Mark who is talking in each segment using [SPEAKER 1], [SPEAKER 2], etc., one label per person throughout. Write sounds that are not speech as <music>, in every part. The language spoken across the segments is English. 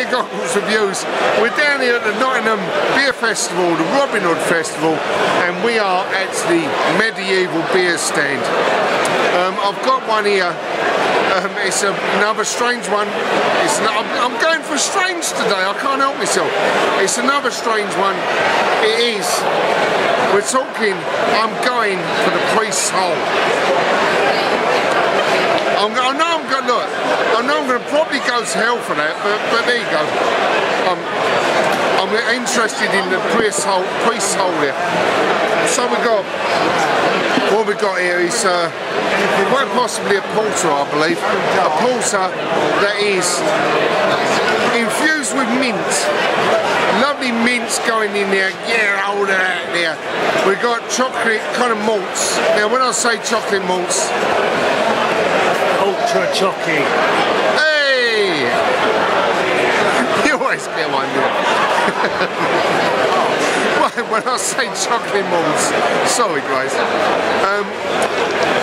[SPEAKER 1] Beer Goggles Reviews. We're down here at the Nottingham Beer Festival, the Robin Hood Festival, and we are at the medieval beer stand. Um, I've got one here. Um, it's a, another strange one. Not, I'm, I'm going for strange today. I can't help myself. It's another strange one. It is. We're talking. I'm going for the priest's hole. I'm, I know look. I know I'm going to probably go to hell for that, but but there you go. Um, I'm interested in the priest's hole here. So we got what we got here is uh, quite possibly a porter, I believe. A porter that is infused with mint. Lovely mints going in there. Yeah, that out there. We've got chocolate kind of malts. Now, when I say chocolate malts,
[SPEAKER 2] Ultra chocky.
[SPEAKER 1] Hey! <laughs> You always get one. <laughs> <laughs> when I say chocolate malts, sorry guys, um,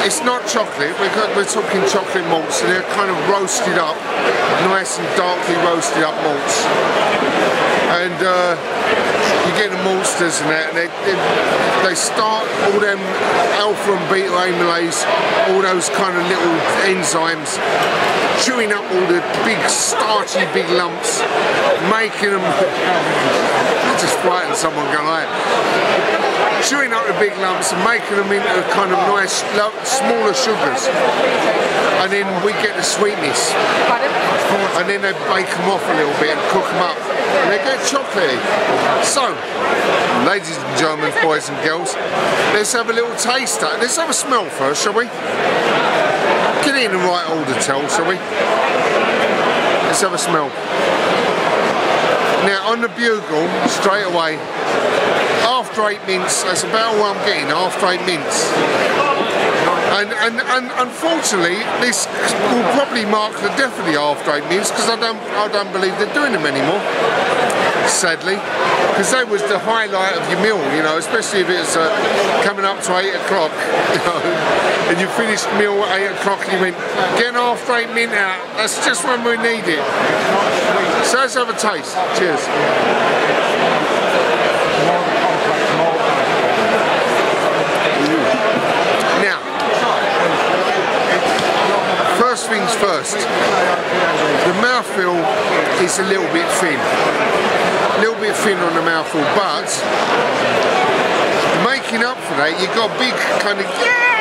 [SPEAKER 1] it's not chocolate, we're, we're talking chocolate malts, so they're kind of roasted up, nice and darkly roasted up malts. And uh, you get the maltsters and that, and they, they, they start all them alpha and beta amylase, all those kind of little enzymes, chewing up all the big starchy big lumps, making them just frighten someone going like. Chewing up the big lumps and making them into kind of nice, smaller sugars. And then we get the sweetness. And then they bake them off a little bit and cook them up. And they get chocolatey. So, ladies and gentlemen, boys and girls, let's have a little taster. Let's have a smell first, shall we? Get it in the right order, tell, shall we? Let's have a smell. Now on the bugle, straight away, after eight mints, that's about all I'm getting, after eight mints. And, and, and unfortunately, this will probably mark the death of the after eight mints because I don't, I don't believe they're doing them anymore, sadly. Because that was the highlight of your meal, you know, especially if it's uh, coming up to eight o'clock, <laughs> you know, and you finished meal at eight o'clock and you went, get an after eight mint out, that's just when we need it. So let's have a taste. Cheers. Now, first the mouthfeel is a little bit thin. A little bit thin on the mouthfeel, but making up for that, you've got big kind of yeah,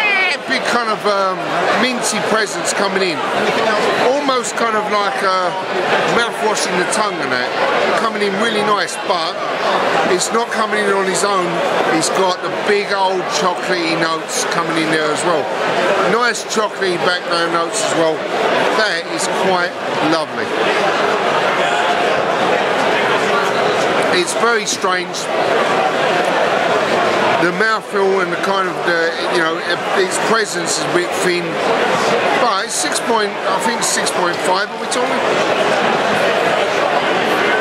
[SPEAKER 1] big kind of um, minty presence coming in. Almost kind of like uh, mouthwashing the tongue and that. Coming in really nice, but it's not coming in on his own. He's got the big old chocolatey notes coming in there as well. Nice chocolatey background notes as well. That is quite lovely. It's very strange the mouthfeel and the kind of the you know its presence is a bit thin but it's six point I think six point five are we talking?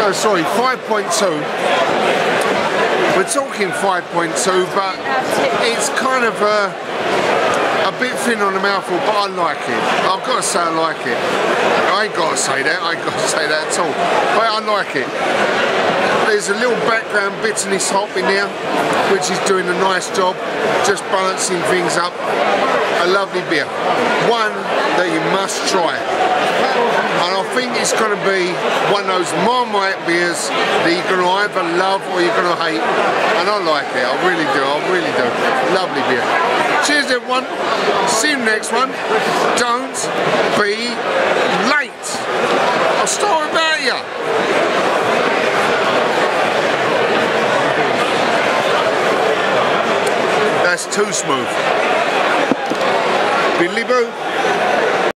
[SPEAKER 1] No sorry 5.2 we're talking 5.2 but it's kind of uh, a bit thin on the mouthfeel but I like it. I've got to say I like it. I ain't got to say that. I ain't got to <laughs> say that at all. But I like it. There's a little background bitterness hop in there which is doing a nice job just balancing things up. A lovely beer. One that you must try. And I think it's going to be one of those Marmite beers that you're going to either love or you're going to hate. And I like it. I really do. I really do. Lovely beer cheers everyone see you next one don't be late I'll start about you That's too smooth. Billy Boo.